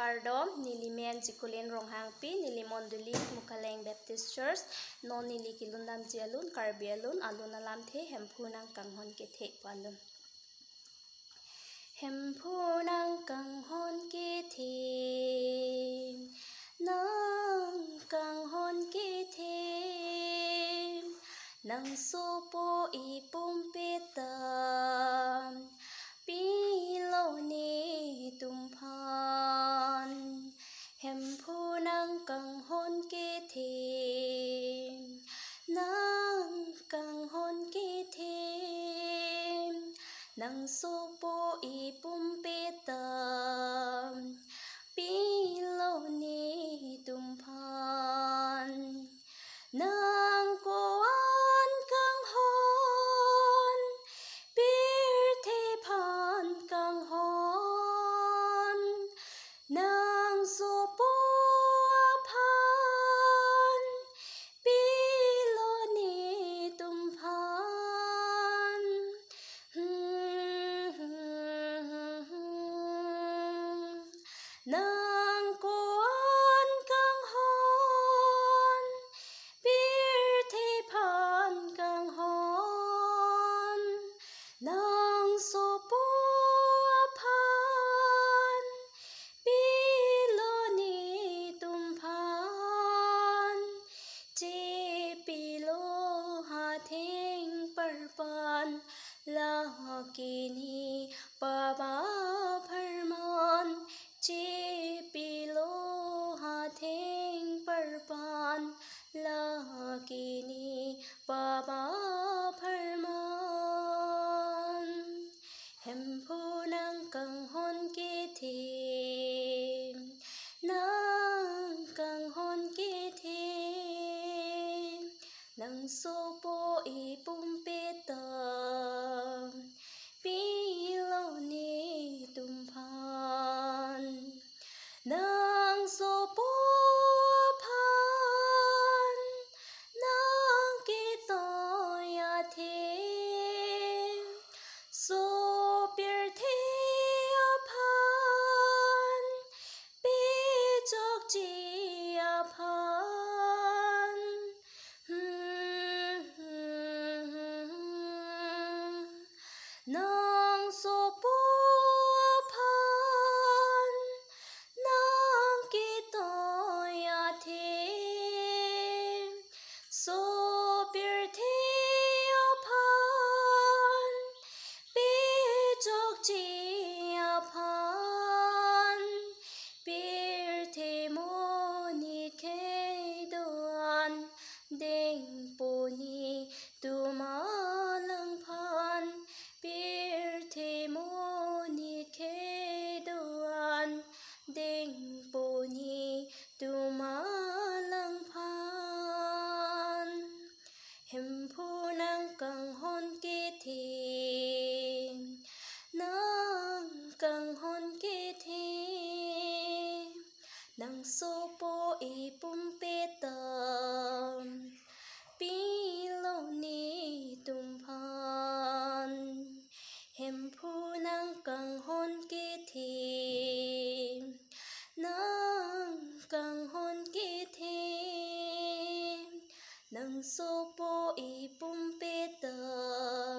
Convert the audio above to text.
kardom nilimen jikulen ronghangpi nilimonduli mukaleng baptist church no nili kilundam jialun karbialun alun alam the hemphu nang kanghon ke the palun hemphu nang kanghon ke the nang kanghon ke the nang sopo ipum petam pi lô ni tùng phan hem phu nang cần hôn kia thì nang cần hôn kia thì nang su po i pum pe tam so 手拨一拨别的。